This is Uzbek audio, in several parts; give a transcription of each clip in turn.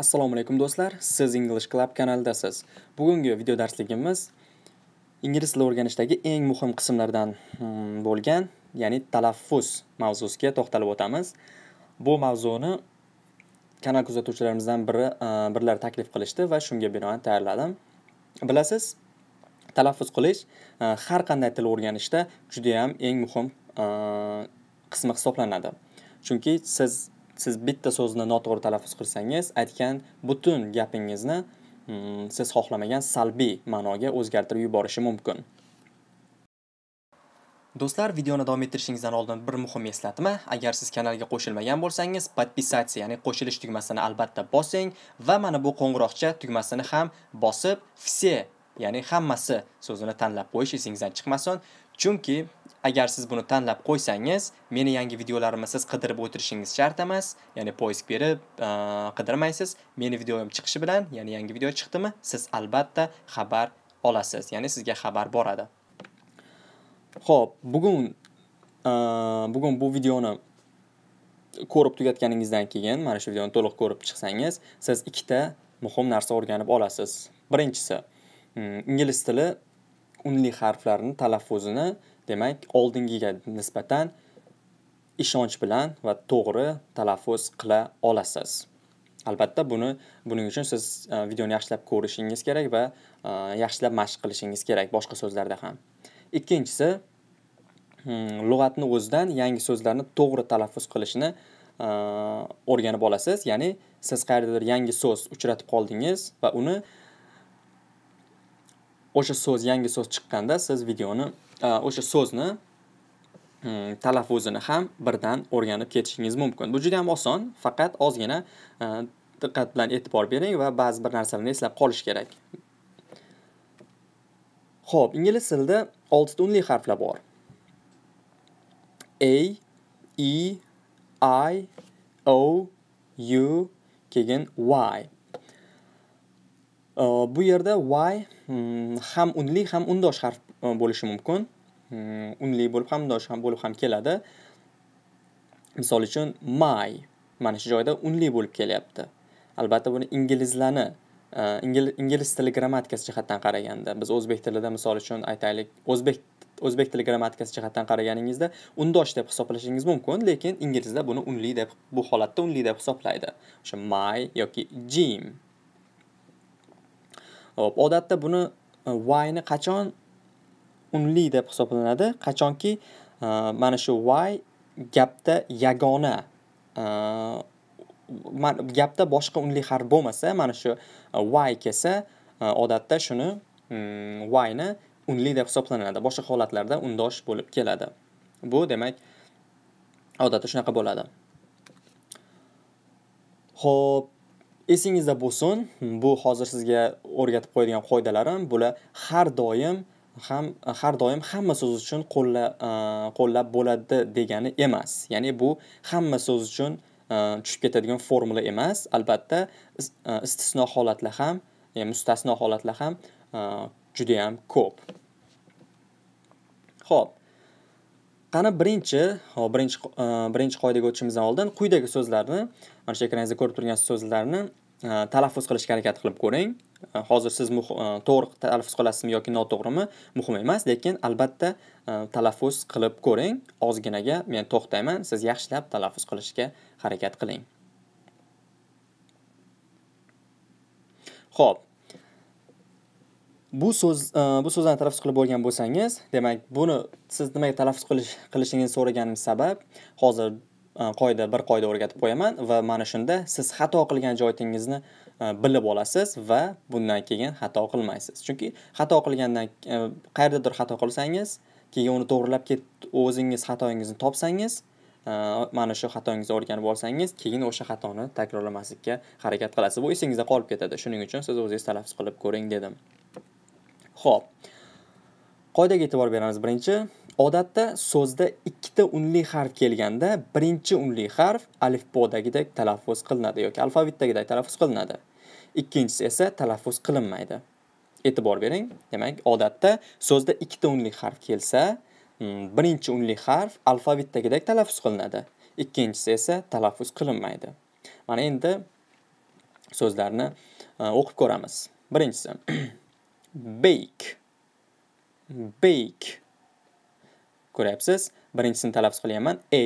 Assalomu alaykum do'stlar. Siz English Club kanalidasiz. Bugungi video darsligimiz ingliz tilini o'rganishdagi eng muhim qismlardan hmm, bo'lgan, ya'ni talaffuz mavzusiga to'xtalib o'tamiz. Bu mavzuni kanal kuzatuvchilarimizdan biri birlar birlari taklif qilishdi va shunga binoan tayyorladim. Bilasiz, talaffuz qilish e, har qanday til o'rganishda juda ham eng muhim e, qismi hisoblanadi. Chunki siz siz bitta so'zni noto'g'ri talaffuz qilsangiz aytgan butun gapingizni mm, siz xohlamagan salbiy ma'noga o'zgartirib yuborishi mumkin. Do'stlar videoni davom ettirishingizdan oldin bir muhim eslatma. Agar siz kanalga qo'shilmagan bo'lsangiz подписаться ya'ni qo'shilish tugmasini albatta bosing va mana bu qo'ng'iroqcha tugmasini ham bosib все ya'ni hammasi so'zini tanlab qo'yish esingizdan chiqmasin. Chunki agar siz buni tanlab qo'ysangiz meni yangi videolarimni siz qidirib o'tirishingiz shart emas. Ya'ni poisk berib qidirmaysiz. Meni videoim chiqishi bilan ya'ni yangi video chiqdimi siz albatta xabar olasiz. Ya'ni sizga xabar boradi. Ho'p bugun bugun bu videoni ko'rib tugatganingizdan keyin mana shu videoni to'liq ko'rib chiqsangiz siz ikkita muhim narsa o'rganib olasiz. Birinchisi Hmm, ingliz tili unli harflarni talaffuzini demak oldingiga nisbatan ishonch bilan va to'g'ri talaffuz qila olasiz. Albatta buni buning uchun siz e, videoni yaxshilab ko'rishingiz kerak va e, yaxshilab mashq qilishingiz kerak boshqa so'zlarda ham. Ikkinchisi hmm, lug'atni o'zidan yangi so'zlarni to'g'ri talaffuz qilishni e, o'rganib olasiz. Ya'ni siz qayerdadir yangi so'z uchratib qoldingiz va uni o'sha so'z yangi so'z chiqqanda siz videoni e, o'sha so'zni hmm, talaffuzini ham birdan o'rganib ketishingiz mumkin. Bu juda ham oson faqat ozgina e, diqqat bilan e'tibor bering va ba'zi bir narsalarni eslab qolish kerak. Ho'p ingliz tilida oltita unli harflar bor. A e i o u keyin y. bu yerda y ham unli ham undosh harf bo'lishi mumkin unli bo'lib ham undosh ham bo'lib ham keladi misol uchun my mana shu joyda unli bo'lib kelyapti albatta buni inglizlarni ingliz tili grammatikasi jihatdan qaraganda biz o'zbek tilida misol uchun aytaylik o'zbek o'zbek tili grammatikasi jihatdan qaraganingizda undosh deb hisoblashingiz mumkin lekin inglizlar buni unli deb bu holatda unli deb hisoblaydi. O'sha my yoki jim. Hop, odatda buni e, y ni qachon unli deb hisoblanadi? Qachonki e, mana shu y gapda yagona e, gapda boshqa unli harf bo'lmasa, mana shu y kelsa, odatda shuni mm, y ni unli deb hisoblanadi. Boshqa holatlarda undosh bo'lib keladi. Bu demak odatda shunaqa bo'ladi. Xo'p, esingizda bo'lsin bu hozir sizga o'rgatib qo'yadigan qoidalarim. Bular har doim ham har doim hamma so'z uchun e, qo'llab bo'ladi degani emas. Ya'ni bu hamma so'z uchun e, tushib ketadigan formula emas. Albatta e, istisno holatlar ham mustasno holatlar ham judayam ko'p. Ho'p qani birinchi birinchi birinchi qoidaga o'tishimizdan oldin quyidagi so'zlarni mana shu ekraningizda ko'rib turgan so'zlarni Э, talaffuz qilishga harakat qilib ko'ring. Э, hozir siz э, to'g'ri talaffuz qilasizmi yoki noto'g'rimi muhim emas lekin albatta talaffuz qilib ko'ring. Ozginaga men to'xtayman siz yaxshilab talaffuz qilishga harakat qiling. Ho'p bu so'z e, bu so'zlarni talaffuz qilib bo'lgan bo'lsangiz demak buni siz nimaga talaffuz qilish qilishingizni so'raganim sabab hozir Э, qoida bir qoida o'rgatib qo'yaman va mana shunda siz xato qilgan joyingizni e, bilib olasiz va bundan keyin xato qilmaysiz. Chunki xato qilgandan e, qayerdadir xato qilsangiz keyin uni to'g'irlab ket o'zingiz xatoyingizni topsangiz e, mana shu xatoyingizni o'rganib olsangiz keyin o'sha xatoni takrorlamaslikka harakat qilasiz. Bu esingizda qolib ketadi. Shuning uchun siz o'zingiz talaffuz qilib ko'ring dedim. Ho'p qoidaga e'tibor beramiz birinchi. Odatda so'zda ikkita unli harf kelganda birinchi unli harf alifbodagidek talaffuz qilinadi yoki alfavitdagidek talaffuz qilinadi. Ikkinchisi esa talaffuz qilinmaydi. E'tibor bering demak odatda so'zda ikkita unli harf kelsa hmm, birinchi unli harf alfavitdagidek talaffuz qilinadi. Ikkinchisi esa talaffuz qilinmaydi. Mana endi so'zlarni e, o'qib ko'ramiz. Birinchisi bake. Bake. Ko'ryapsiz. Birinchisini talaffuz qilyapman. A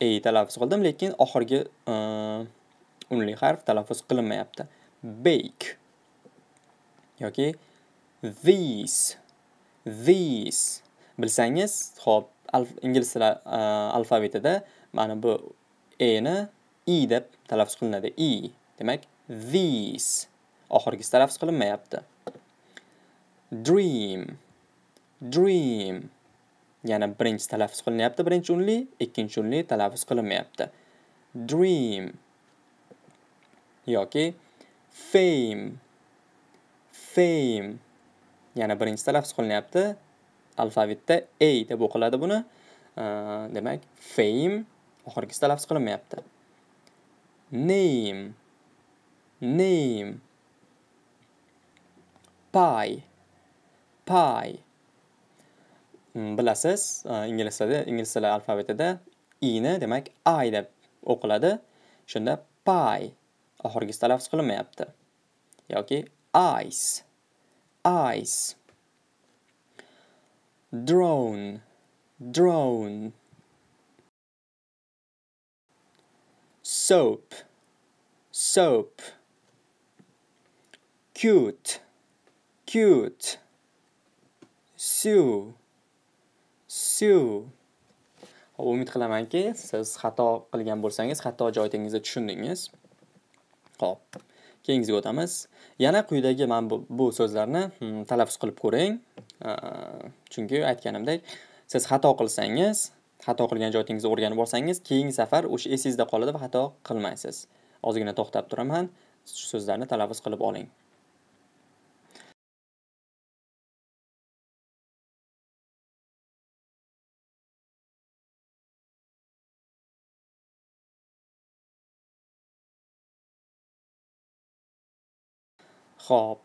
a talaffuz qildim lekin oxirgi e, unli harf talaffuz qilinmayapti. Bake yoki these these. Bilsangiz ho'p ingliz tili e, alfavitida mana bu e ni i deb talaffuz qilinadi. I demak these. Oxirgisi talaffuz qilinmayapti. Dream dream. Yana birinchi talaffuz qilinyapti birinchi unli ikkinchi unli talaffuz qilinmayapti. Dream yoki fame fame. Yana birinchi talaffuz qilinyapti. Alfavitda a deb o'qiladi buni. Demak fame oxirgisi talaffuz qilinmayapti. Name name. Pie pie. Bilasiz ingliz tilida ingliz tili alfabetida i ni demak i deb o'qiladi. Shunda pie oxirgisi talaffuz qilinmayapti. Yoki ice ice. Drone drone. Soap soap. Cute cute. Sue. Sue umid qilamanki siz xato qilgan bo'lsangiz xato joyingizda tushundingiz. Ho'p keyingisiga o'tamiz. Yana quyidagi mana bu, bu so'zlarni hmm, talaffuz qilib ko'ring. Chunki aytganimdek siz xato qilsangiz xato qilgan joyingizni o'rganib olsangiz keyingi safar o'sha esingizda qoladi va xato qilmaysiz. Ozgina to'xtab turaman. Shu so'zlarni talaffuz qilib oling. Xo'p.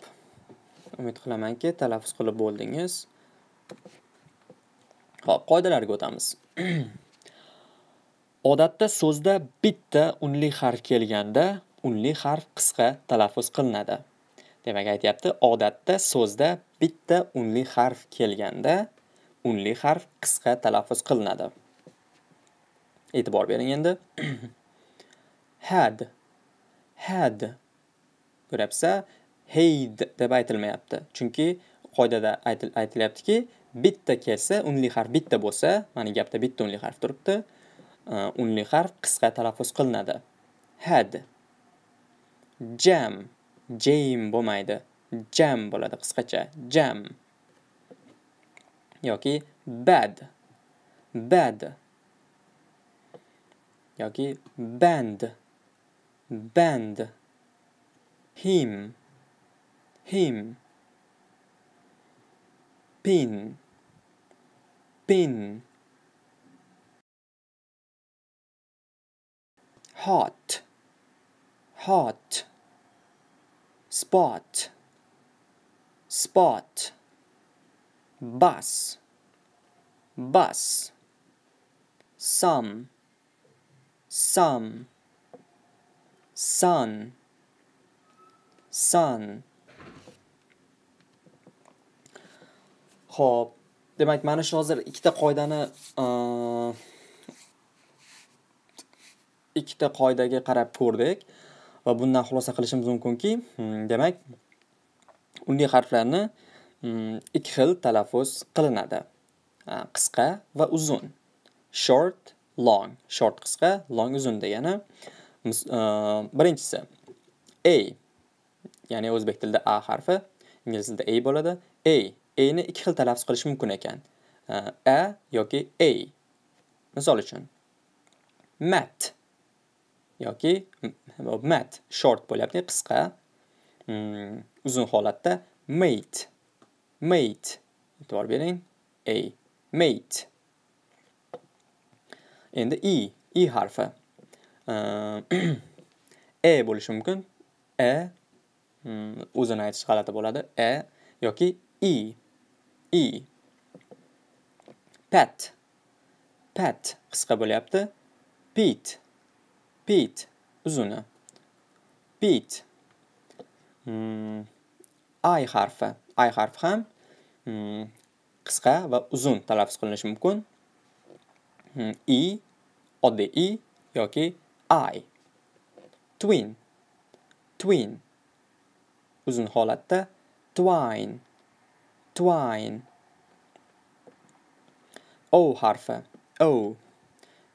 Umid qilamanki, talaffuz qilib bo'ldingiz. Xo'p, qoidalarga o'tamiz. Odatda so'zda bitta unli harf kelganda, unli harf qisqa talaffuz qilinadi. Demak, aytyapti, odatda so'zda bitta unli harf kelganda, unli harf qisqa talaffuz qilinadi. E'tibor bering endi. had had ko'ryapsiz hey deb aytilmayapti. Chunki qoidada aytilyaptiki bitta kelsa unli harf bitta bo'lsa mana gapda bitta unli harf turibdi e, unli harf qisqa talaffuz qilinadi. Had. Jam. Jam bo'lmaydi. Jam bo'ladi qisqacha. Jam. Yoki bad. Bad. Yoki band. Band. Him. Him. Pin. Pin. Hot. Hot. Spot. Spot. Bus. Bus. Some. Some. Sun. Sun Xo'p, demak mana shu hozir ikkita qoidani ikkita qoidaga qarab ko'rdik va bundan xulosa qilishimiz mumkinki, hmm, demak unli harflarni hmm, ikki xil talaffuz qilinadi. Qisqa va uzun. Short, long. Short qisqa, long uzun degani. Birinchisi A, ya'ni o'zbek tilida A harfi, ingliz tilida A bo'ladi. A a ni ikki xil talaffuz qilish mumkin ekan. A yoki a. Misol uchun mat yoki mat short bo'lyapti qisqa. Hmm, uzun holatda mate mate e'tibor bering a mate. Endi i i harfi. E bo'lishi mumkin. E o'zini aytish g'alati bo'ladi. E yoki i. i. Pat. Pat qisqa bo'lyapti. pit pit uzuni. pit hmm, i harfi. I harfi ham hmm, qisqa va uzun talaffuz qilinishi mumkin. Hmm, i oddiy i yoki i. Twin. Twin. Uzun holatda. Twine. Twine. O harfi o.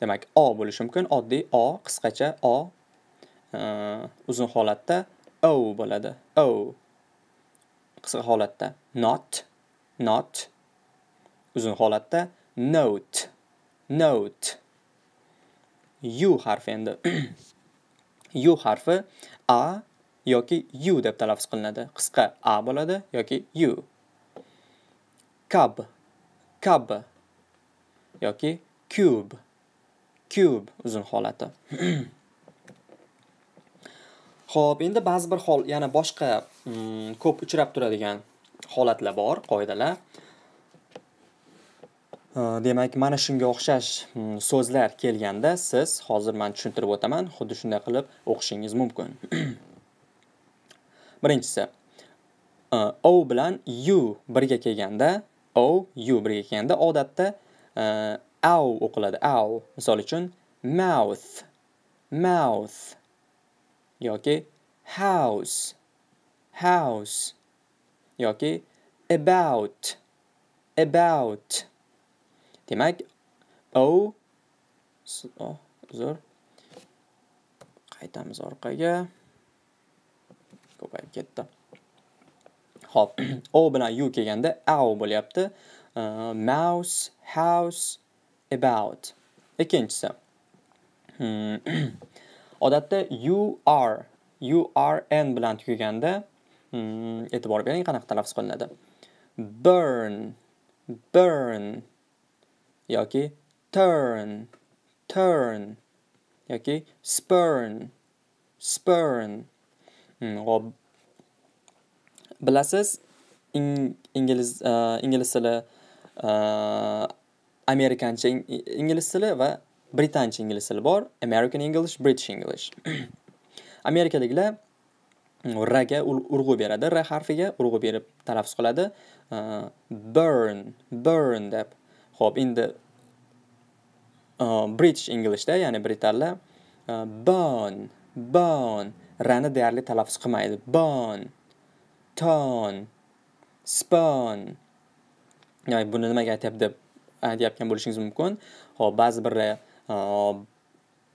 Demak o bo'lishi mumkin. Oddiy o qisqacha o. Uzun holatda o bo'ladi. O. Qisqa holatda not not. Uzun holatda note note. U harfi endi. U harfi a yoki u deb talaffuz qilinadi. Qisqa a bo'ladi yoki u. cub cub yoki cube cube uzun holati Xo'p, endi ba'zi bir hol, yana boshqa mm, ko'p uchrab turadigan holatlar bor, qoidalar. Э, demak, mana shunga o'xshash mm, so'zlar kelganda siz hozir men tushuntirib o'taman, xuddi shunday qilib o'qishingiz mumkin. Birinchisi, э, o bilan u birga kelganda, o, u birga kelganda odatda e, au o'qiladi, au. Misol uchun mouth, mouth yoki house house yoki about about. Demak o uzr qaytamiz orqaga. Ko'payib ketdi. Xo'p, o bilan u kelganda au bo'lyapti. mouse, house, about. Ikkinchisi. Hmm. Odatda you are, you are n bilan tugaganda hmm, e'tibor bering qanaqa talaffuz qilinadi. Burn, burn yoki turn, turn yoki spurn, spurn. Hmm, hop, Bilasiz, ingliz e, ingliz tili e, amerikancha ingliz tili va britancha ingliz tili bor. American english british english. Amerikadagilar mm, r ga urg'u beradi. R harfiga urg'u berib talaffuz qiladi. E, burn burn deb. Ho'p endi british englishda ya'ni britanlar burn burn. Rani deyarli talaffuz qilmaydi. Burn. Ton spawn ya'ni buni nimaga aytyapti deb aytayotgan bo'lishingiz mumkin ho'p ba'zi birlar e,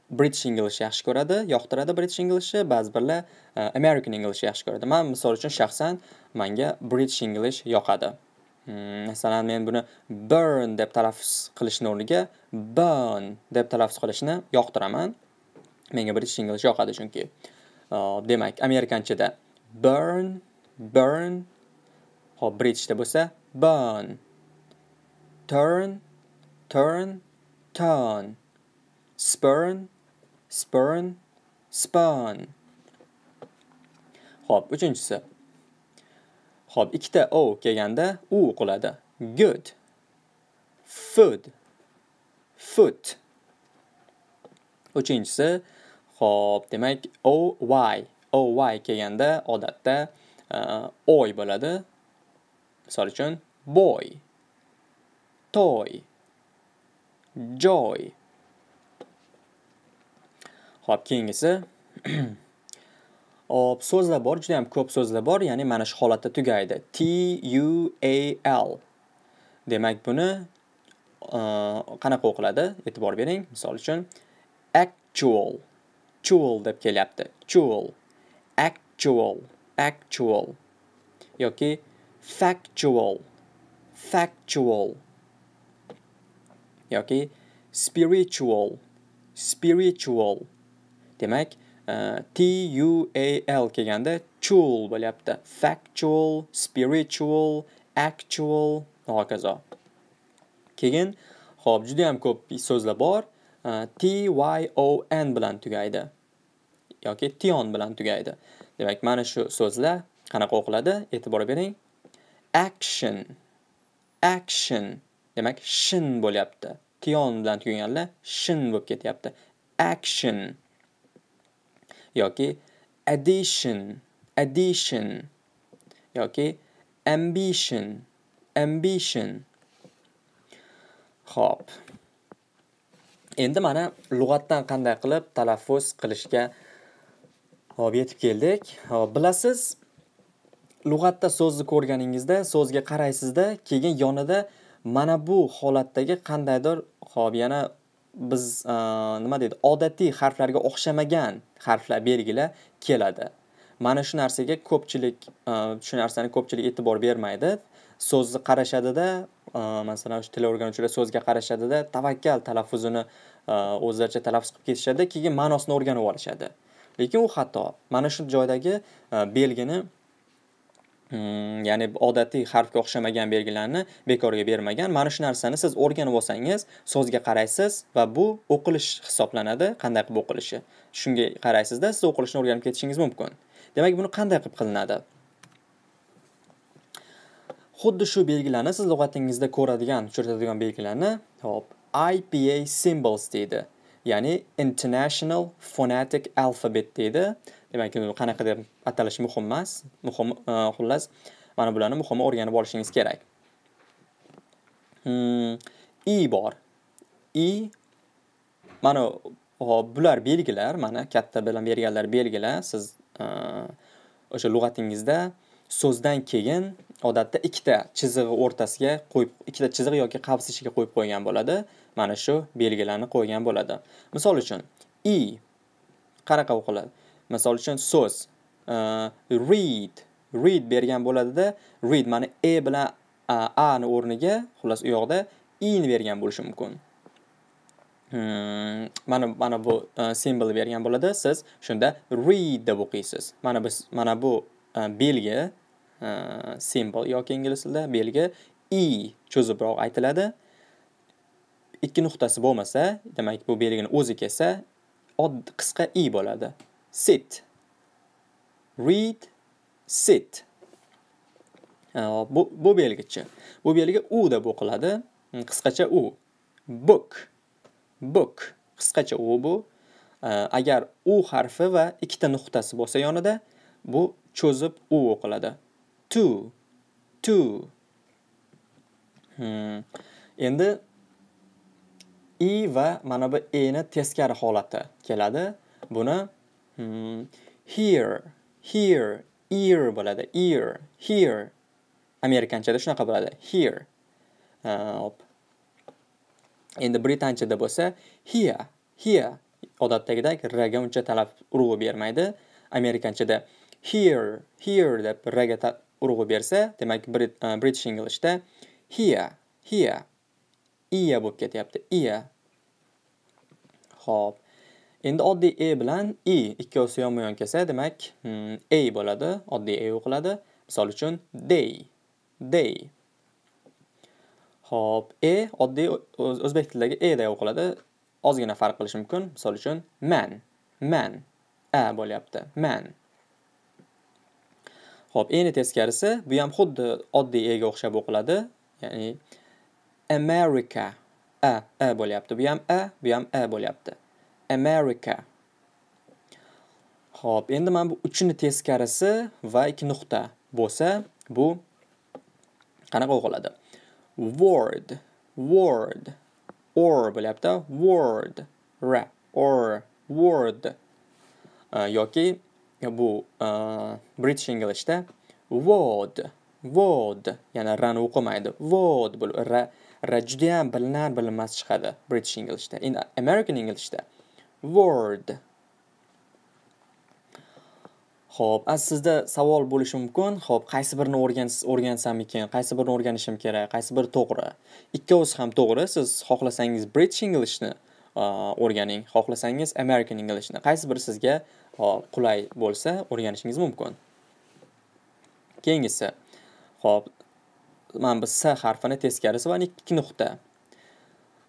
British English yaxshi ko'radi, yoqtiradi British Englishni, ba'zi birlar e, American English yaxshi ko'radi. Men misol uchun shaxsan menga British English yoqadi. Hmm, masalan, men buni burn deb talaffuz qilishni o'rniga burn deb talaffuz qilishni yoqtiraman. Menga British English yoqadi chunki. E, demak, amerikanchada burn, burn, hop Britishda bo'lsa eh? burn. Turn, turn, turn. spurn, spurn, spurn. Xo'p, uchinchisi. Xo'p, ikkita o kelganda u o'qiladi. Good. Food. Foot. Uchinchisi, xo'p, demak o y. O y kelganda odatda Э, oy bo'ladi. Misol uchun boy. Toy. Joy. Xo'p, keyingisi Hop, so'zlar bor, juda ham ko'p so'zlar bor, ya'ni mana shu holatda tugaydi. T U A L. Demak, buni e, qanaqa o'qiladi? E'tibor bering. Misol uchun actual. Chual deb kelyapti. Chual. Actual. Actual. yoki factual. Factual. yoki spiritual. Spiritual. Demak, T U A L kelganda chul bo'lyapti. Factual, spiritual, actual va hokazo. Keyin, xo'p, juda ham ko'p so'zlar bor. T Y O N bilan tugaydi yoki tion bilan tugaydi. Demak, mana shu so'zlar qanaqa o'qiladi? E'tibor bering. Action. Action. Demak, shin bo'lyapti. Tion bilan tugaganlar shin bo'lib ketyapti. Action. yoki addition addition yoki ambition ambition Xo'p. Endi mana lug'atdan qanday qilib talaffuz qilishga hop yetib keldik. Hop, bilasiz, lug'atda so'zni ko'rganingizda, so'zga qaraysizda, keyin yonida mana bu holatdagi qandaydir hop yana biz nima deydi, odatiy harflarga o'xshamagan harflar belgilar keladi. Mana shu narsaga ko'pchilik shu narsani ko'pchilik e'tibor bermaydi. So'zni qarashadida, masalan, shu til o'rganuvchilar so'zga qarashadida, tavakkal talaffuzini o'zlaricha talaffuz qilib ketishadi, keyin ma'nosini o'rganib olishadi. Lekin u xato. Mana shu joydagi e, belgini mm, ya'ni odatiy harfga o'xshamagan belgilarni bekorga bermagan. Mana shu narsani siz o'rganib olsangiz, so'zga qaraysiz va bu o'qilish hisoblanadi, qanday qilib o'qilishi. Shunga qaraysizda, siz o'qilishni o'rganib ketishingiz mumkin. Demak, buni qanday qilib qilinadi? Xuddi shu belgilarni siz lug'atingizda ko'radigan, uchratadigan belgilarni, hop, IPA symbols deydi. Ya'ni International Phonetic Alphabet deydi. demak qanaqa deb atalishi muhim emas muhim e, xullas mana bularni muhimi o'rganib olishingiz kerak. Hmm, i bor. I mana hop bular belgilar mana katta bilan berganlar belgilar. Siz e, o'sha lug'atingizda so'zdan keyin odatda ikkita chizig'i o'rtasiga qo'yib ikkita chiziq yoki qavs ichiga qo'yib qo'ygan bo'ladi. Mana shu belgilarni qo'ygan bo'ladi. Misol uchun i qanaqa o'qiladi? Misol uchun so'z uh, read read bergan bo'ladida read mana e bilan a ni o'rniga xullas u yoqda i ni bergan bo'lishi mumkin. Hmm, mana mana bu e, uh, simbol bergan bo'ladi. Siz shunda read deb o'qiysiz. Mana biz mana bu uh, belgi simbol yoki ingliz tilida belgi i cho'zibroq aytiladi. Ikki nuqtasi bo'lmasa demak bu belgini o'zi kelsa qisqa i bo'ladi. Sit. Read sit. Bu bu belgichi. Bu belgi u deb o'qiladi. Hmm, qisqacha u. Book. Book. Qisqacha u bu. Agar u harfi va ikkita nuqtasi bo'lsa yonida bu cho'zib u o'qiladi. To. To. Hmm. endi i va mana bu e ni teskari holati keladi buni Hmm. Here, here, ear bo'ladi. Ear, here. Amerikanchada shunaqa bo'ladi. Here. Hop. Endi britanchada bo'lsa here, here. Odatdagidek rga uncha talab urg'u bermaydi. Amerikanchada here, here deb rga urg'u bersa, demak British Englishda here, here. Iya bo'lib ketyapti. iya. E. ho'p Endi oddiy e bilan i ikkovsi yonma-yon kelsa, demak, hmm, a bo'ladi, oddiy e o'qiladi. Misol uchun day, day. ho'p e oddiy o'zbek tilidagi e o'qiladi. Ozgina farq qilishi mumkin. Misol uchun man, man. A bo'lyapti, man. ho'p e ni teskarisi bu ham xuddi oddiy e ga o'xshab o'qiladi. Ya'ni America, a, a bo'lyapti. Bu ham a, bu ham a bo'lyapti. America. Xo'p, endi mana bu uchini teskarisi va ikki nuqta bo'lsa, bu qanaqa o'qiladi? Word, word, or bo'lyapti, word, ra, or, word. yoki bu British Englishda word, word, yana rani o'qimaydi. Word bo'lib, ra, ra juda ham bilinar bilinmas chiqadi British Englishda. Endi American Englishda word Xo'p, az sizda savol bo'lishi mumkin. Xo'p, qaysi birini o'rgansam ekan, qaysi birini o'rganishim kerak, qaysi biri to'g'ri? Ikkovsi ham to'g'ri. Siz xohlasangiz British Englishni o'rganing, xohlasangiz American Englishni. Qaysi biri sizga qulay bo'lsa, o'rganishingiz mumkin. Keyingisi. Xo'p, mana bu S harfini teskarisi va ikki nuqta.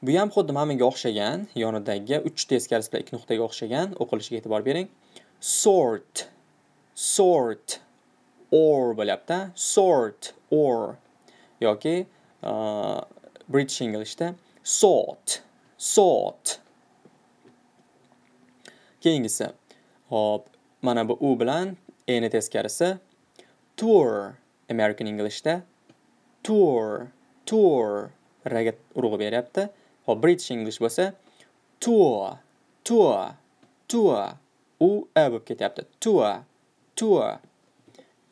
Bu ham xuddi mana o'xshagan, yonidagi 3 teskarisi bilan 2 nuqtaga o'xshagan o'qilishiga e'tibor bering. Sort, sort, or bo'lyapti. Sort, or yoki uh, British Englishda sort, sort. Keyingisi. Hop, mana bu u bilan eni teskarisi tour American Englishda tour tour raga urg'u beryapti. Hop British English bo'lsa tour tour tour u a bo'lib ketyapti. tour tour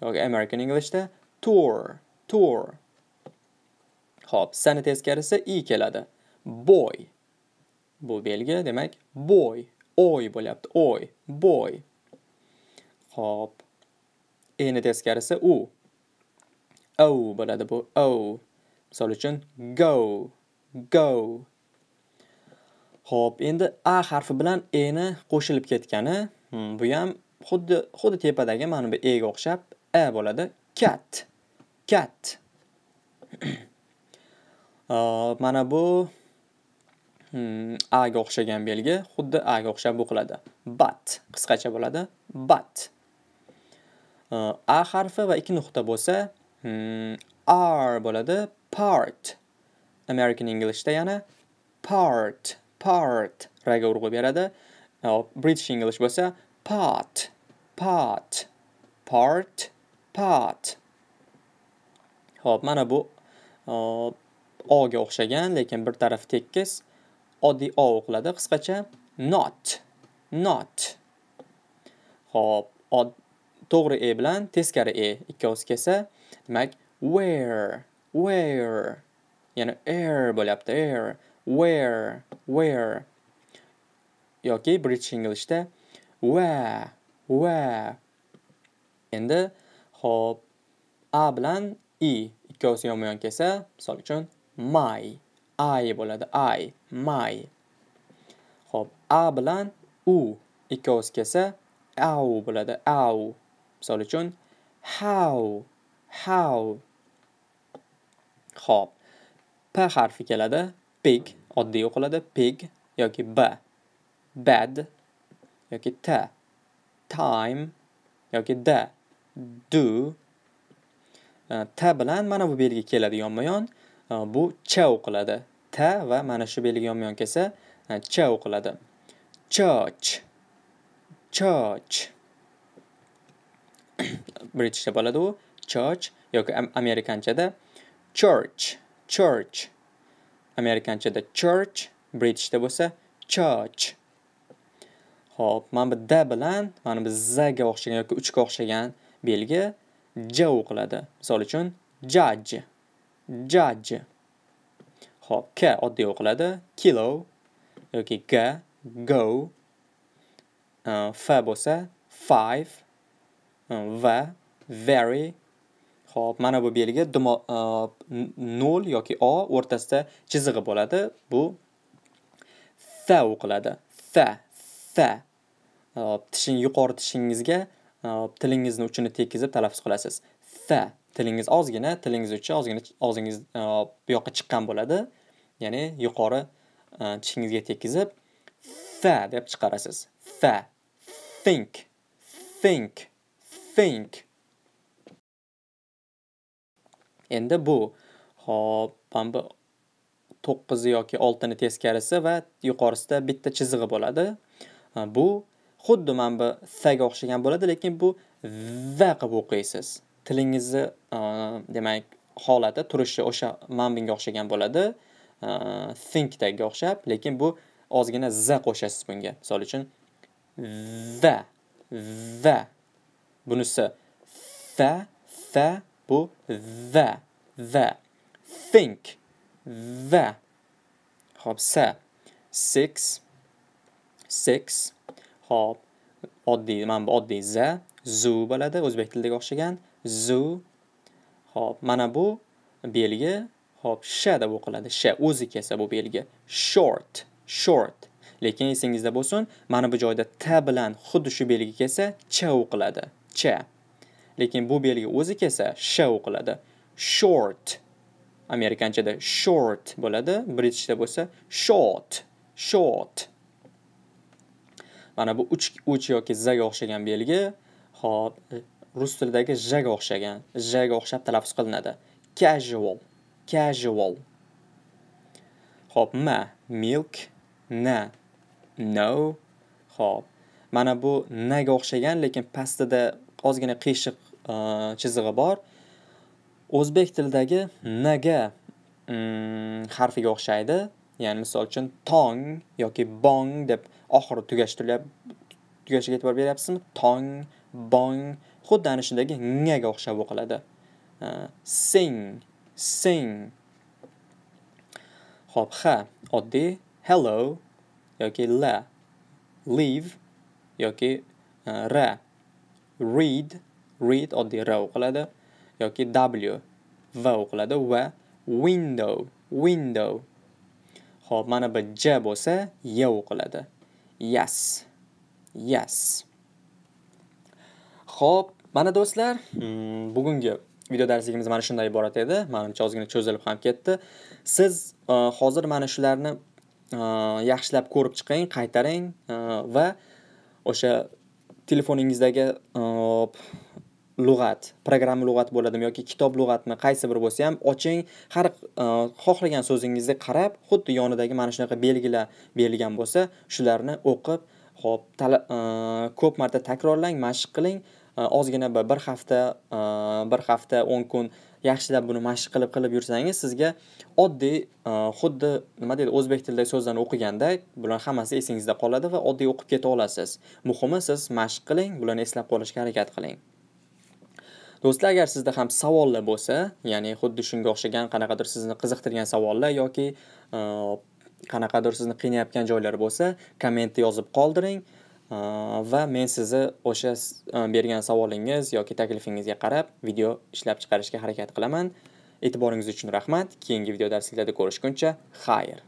yoki American Englishda tour tour Hop, sani teskarisi i keladi. Boy. Bu belgi, demak, boy. Oy bo'lyapti. Oy. Boy. Hop. Eni teskarisi u. O bo'ladi bu. O. Misol uchun go. Go. Hop, endi a harfi bilan e ni qo'shilib ketgani, hmm, bu ham xuddi xuddi tepadagi mana bu e ga o'xshab a bo'ladi. Cat. Cat. mana bu hmm, a ga o'xshagan belgi xuddi a ga o'xshab o'qiladi but qisqacha bo'ladi but a harfi va ikki nuqta bo'lsa hmm, r bo'ladi part american englishda yana part part raga urg'u beradi british english bo'lsa part part part part ho'p mana bu O ga o'xshagan, lekin bir tarafi tekis. Oddiy O o'qiladi qisqacha. Not. Not. ho'p to'g'ri E bilan teskari E ikkovsi kelsa, demak where, where. Yana air bo'lyapti, air. Where, where. yoki British Englishda where, where. Endi xo'p, A bilan I ikkovsi yonma-yon kelsa, misol uchun my i bo'ladi i my Xo'p, a bilan u ikkovsi kelsa au bo'ladi au misol uchun how how Xo'p, p harfi keladi pig oddiy o'qiladi pig yoki b bad yoki t time yoki d do t bilan mana bu belgi keladi yonma-yon bu ch o'qiladi. T va mana shu belgi yonma-yon kelsa, e, ch o'qiladi. Church. Church. Britishda bo'ladi u. Church yoki amerikanchada church. Church. Amerikanchada church, Britishda bo'lsa church. Xo'p, mana bu d bilan mana bu z ga o'xshagan yoki uchga o'xshagan belgi j o'qiladi. Misol uchun judge. judge. Xo'p, k oddiy o'qiladi. Kilo yoki g, go. f bo'lsa five va very. Xo'p, mana bu belgi e, nol yoki o o'rtasida chizig'i bo'ladi. Bu fa o'qiladi. Fa, fa. Tishing yuqori tishingizga e, tilingizni uchini tekizib talaffuz qilasiz. Fa. tilingiz ozgina tilingiz uchi ozgina og'zingiz e, bu yoqqa chiqqan bo'ladi ya'ni yuqori tishingizga tekizib fa deb chiqarasiz fa think think think endi bu. Hop mana bu to'qqizi yoki oltini teskarisi va yuqorisida bitta chizig'i bo'ladi. Bu xuddi mana bu saga o'xshagan bo'ladi lekin bu va qilib o'qiysiz. Tilingizni demak holati turishi o'sha mana bunga o'xshagan bo'ladi. Thinkdagiga o'xshab lekin bu ozgina z qo'shasiz bunga. Misol uchun va va bunisi fa fa bu va va think va hop sa six six hop oddiy mana bu oddiy za zu bo'ladi o'zbek tilidagi o'xshagan zu. Hop, mana bu belgi hop sh deb o'qiladi. Sh o'zi kelsa bu belgi. Short, short. Lekin esingizda bo'lsin, mana bu joyda t bilan xuddi shu belgi kelsa, ch o'qiladi. Ch. Lekin bu belgi o'zi kelsa, sh o'qiladi. Short. Amerikanchada short bo'ladi, Britishda bo'lsa short, short. Mana bu uch uch yoki z ga o'xshagan belgi. hop rus tilidagi j ga o'xshagan, j ga o'xshab talaffuz qilinadi. Casual, casual. hop ma, milk, na, no. hop mana bu naga o'xshagan lekin pastida ozgina qiyshiq Э, chizig'i bor o'zbek tilidagi naga harfiga o'xshaydi. Ya'ni misol uchun tong yoki bong deb oxiri tugashtiryapti tugashiga e'tibor beryapsizmi? Tong bong xuddi ana shundagi ngaga o'xshab o'qiladi. Э, sing sing. Ho'p ha oddiy. Hello yoki la. Leave yoki э, ra. Read read oddiy r o'qiladi yoki w v o'qiladi va window window ho'p mana bu j bo'lsa y o'qiladi yes yes Xo'p, mana do'stlar, hmm, bugungi video darsligimiz mana shunday iborat edi. manimcha ozgina cho'zilib ham ketdi. Siz e, hozir mana shularni e, yaxshilab ko'rib chiqing, qaytaring e, va o'sha telefoningizdagi lug'at, programma lug'at bo'ladimi yoki kitob lug'atmi, qaysi biri bo'lsa ham oching, har e, xohlagan so'zingizga qarab, xuddi yonidagi mana shunaqa belgilar berilgan bo'lsa, shularni o'qib ho'p e, ko'p marta takrorlang, mashq qiling. E, ozgina bir hafta, bir hafta, 10 kun yaxshilab buni mashq qilib qilib yursangiz, sizga oddiy, xuddi nima deydi, o'zbek tilidagi so'zlarni o'qiganda bular hammasi esingizda qoladi va oddiy o'qib keta olasiz. Muhimi siz mashq qiling, bularni eslab qolishga harakat qiling. Do'stlar, agar sizda ham savollar bo'lsa, ya'ni xuddi shunga o'xshagan qanaqadir sizni qiziqtirgan savollar yoki qanaqadir sizni qiynayotgan joylari bo'lsa kommentni yozib qoldiring va men sizni o'sha bergan savolingiz yoki taklifingizga qarab video ishlab chiqarishga harakat qilaman. E'tiboringiz uchun rahmat. Keyingi video darsliklarda ko'rishguncha xayr.